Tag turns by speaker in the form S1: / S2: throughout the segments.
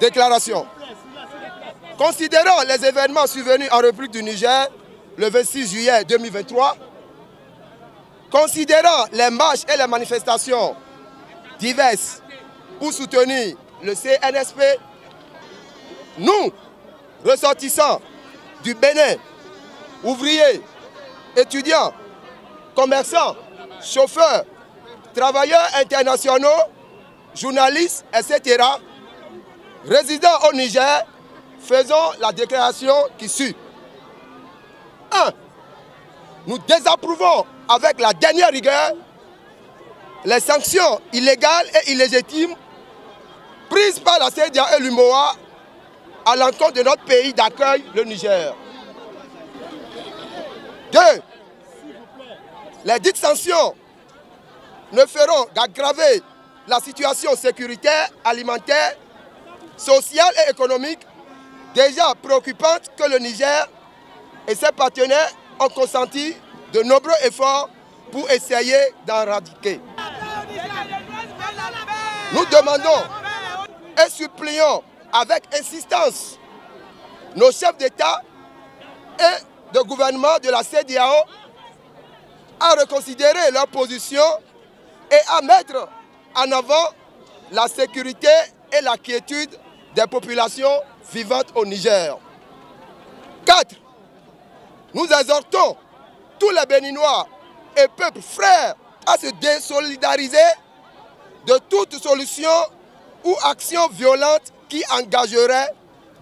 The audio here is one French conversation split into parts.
S1: Déclaration. Considérant les événements survenus en République du Niger le 26 juillet 2023, considérant les marches et les manifestations diverses pour soutenir le CNSP, nous, ressortissants du Bénin, ouvriers, étudiants, commerçants, chauffeurs, travailleurs internationaux, journalistes, etc., résidant au Niger, faisons la déclaration qui suit. 1. Nous désapprouvons avec la dernière rigueur les sanctions illégales et illégitimes prises par la CEDIA et l'UMOA à l'encontre de notre pays d'accueil, le Niger. 2. Les dites sanctions ne feront qu'aggraver la situation sécuritaire, alimentaire sociale et économique déjà préoccupante que le Niger et ses partenaires ont consenti de nombreux efforts pour essayer d'éradiquer. Nous demandons et supplions avec insistance nos chefs d'État et de gouvernement de la CDAO à reconsidérer leur position et à mettre en avant la sécurité et la quiétude des populations vivantes au Niger. 4. Nous exhortons tous les Béninois et peuples frères à se désolidariser de toute solution ou action violente qui engagerait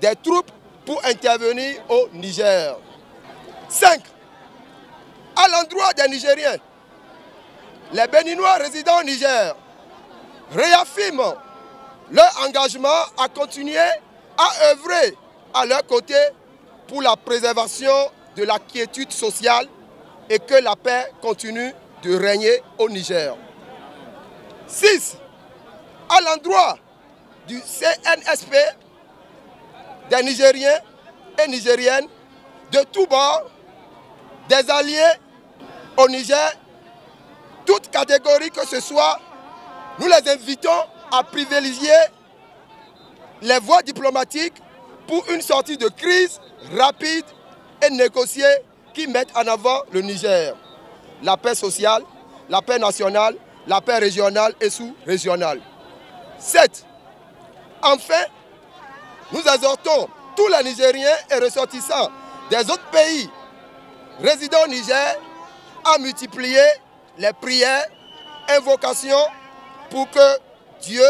S1: des troupes pour intervenir au Niger. 5. À l'endroit des Nigériens, les Béninois résidant au Niger réaffirment leur engagement à continuer à œuvrer à leur côté pour la préservation de la quiétude sociale et que la paix continue de régner au Niger. 6. À l'endroit du CNSP, des Nigériens et Nigériennes de tous bords, des alliés au Niger, toutes catégories que ce soit, nous les invitons à privilégier les voies diplomatiques pour une sortie de crise rapide et négociée qui mette en avant le Niger. La paix sociale, la paix nationale, la paix régionale et sous-régionale. 7. Enfin, nous exhortons tous les Nigériens et ressortissants des autres pays résidant au Niger à multiplier les prières, invocations pour que Dieu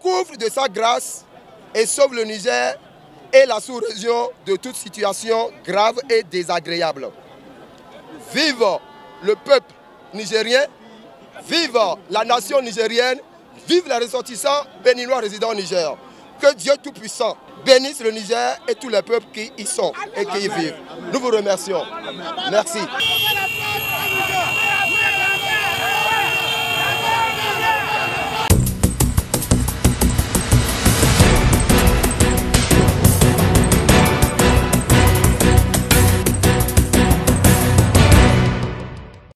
S1: couvre de sa grâce et sauve le Niger et la sous-région de toute situation grave et désagréable. Vive le peuple nigérien, vive la nation nigérienne, vive les ressortissants béninois résidant au Niger. Que Dieu Tout-Puissant bénisse le Niger et tous les peuples qui y sont et qui y vivent. Nous vous remercions. Merci.